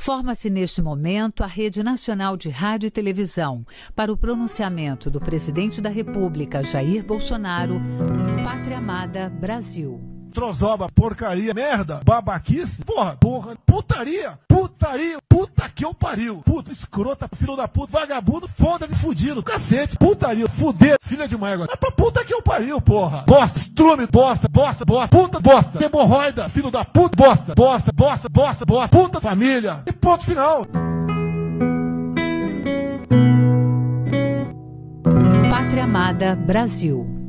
Forma-se neste momento a Rede Nacional de Rádio e Televisão para o pronunciamento do presidente da República, Jair Bolsonaro, Pátria Amada Brasil. Trozoba, porcaria, merda, babaquice, porra, porra, putaria, putaria, puta que eu pariu, puta, escrota, filho da puta, vagabundo, foda-se, fudido, cacete, putaria, fuder, filha de égua, é pra puta que eu pariu, porra, bosta, estrume, bosta, bosta, bosta, puta, bosta, hemorroida, filho da puta, bosta, bosta, bosta, bosta, bosta, puta, família, e ponto final. Pátria Amada Brasil.